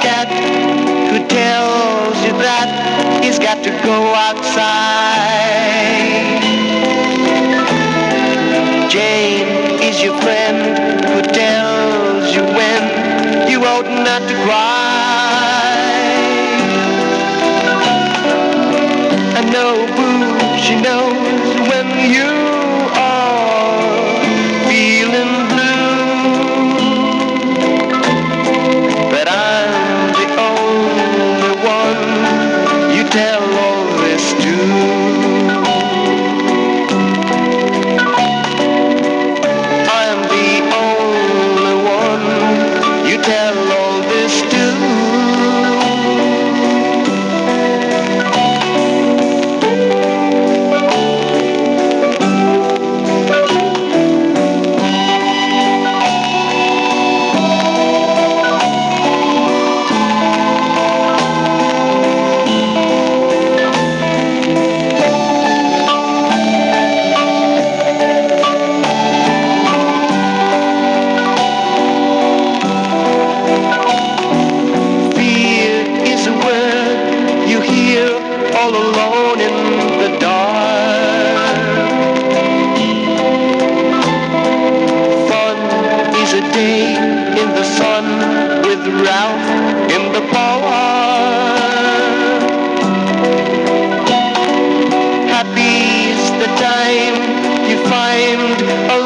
cat who tells you that he's got to go outside. Jane is your friend who tells you when you ought not to cry. I know, boo, she knows when you Yeah. day in the sun with Ralph in the park. Happy's the time you find a